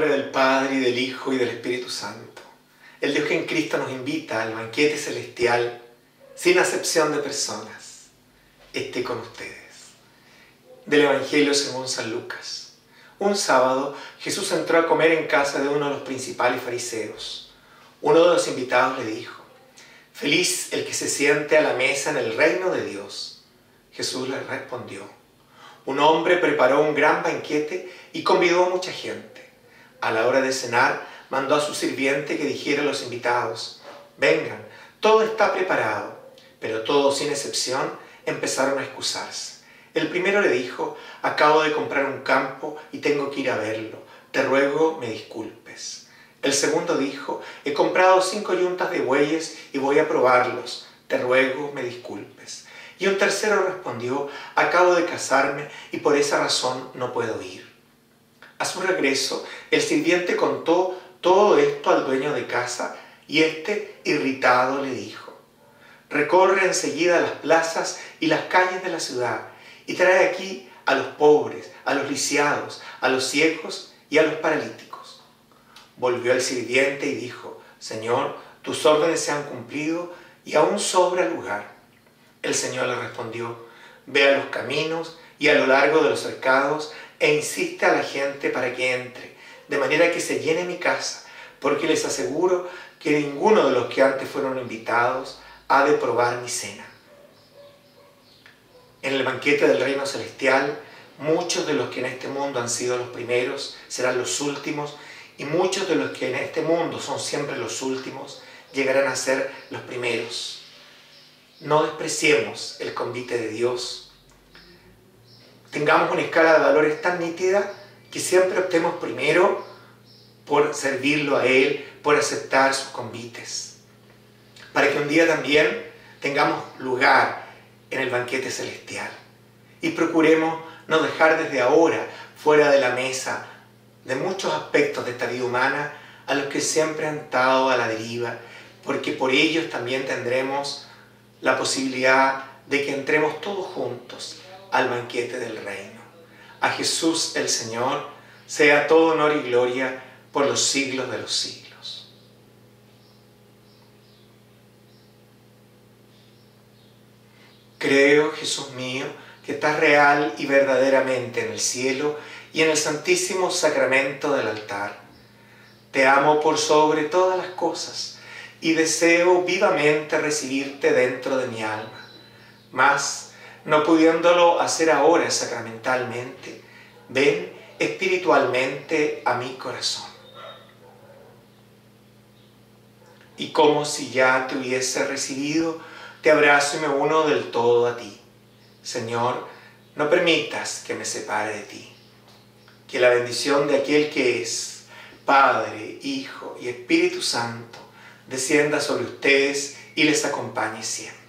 del Hijo y del Espíritu Santo. El Dios que en Cristo nos invita al banquete celestial sin acepción de personas, esté con ustedes. Del Evangelio según San Lucas. Un sábado Jesús entró a comer en casa de uno de los principales fariseos. Uno de los invitados le dijo, Feliz el que se siente a la mesa en el reino de Dios. Jesús le respondió, Un hombre preparó un gran banquete y convidó a mucha gente. A la hora de cenar, mandó a su sirviente que dijera a los invitados, Vengan, todo está preparado pero todos, sin excepción, empezaron a excusarse. El primero le dijo, acabo de comprar un campo y tengo que ir a verlo. Te ruego me disculpes. El segundo dijo, he comprado cinco yuntas de bueyes y voy a probarlos. Te ruego me disculpes. Y un tercero respondió, acabo de casarme y por esa razón no puedo ir. A su regreso, el sirviente contó todo esto al dueño de casa y éste, irritado, le dijo, Recorre enseguida las plazas y las calles de la ciudad y trae aquí a los pobres, a los lisiados, a los ciegos y a los paralíticos. Volvió el sirviente y dijo, Señor, tus órdenes se han cumplido y aún sobra lugar. El Señor le respondió, ve a los caminos y a lo largo de los cercados e insiste a la gente para que entre, de manera que se llene mi casa, porque les aseguro que ninguno de los que antes fueron invitados ha de probar mi cena. En el banquete del reino celestial, muchos de los que en este mundo han sido los primeros serán los últimos, y muchos de los que en este mundo son siempre los últimos llegarán a ser los primeros. No despreciemos el convite de Dios. Tengamos una escala de valores tan nítida que siempre optemos primero por servirlo a Él, por aceptar sus convites para que un día también tengamos lugar en el banquete celestial. Y procuremos no dejar desde ahora fuera de la mesa de muchos aspectos de esta vida humana a los que siempre han estado a la deriva, porque por ellos también tendremos la posibilidad de que entremos todos juntos al banquete del reino. A Jesús el Señor sea todo honor y gloria por los siglos de los siglos. Creo, Jesús mío, que estás real y verdaderamente en el cielo y en el santísimo sacramento del altar. Te amo por sobre todas las cosas y deseo vivamente recibirte dentro de mi alma. Mas, no pudiéndolo hacer ahora sacramentalmente, ven espiritualmente a mi corazón. Y como si ya te hubiese recibido, te abrazo y me uno del todo a ti. Señor, no permitas que me separe de ti. Que la bendición de aquel que es Padre, Hijo y Espíritu Santo descienda sobre ustedes y les acompañe siempre.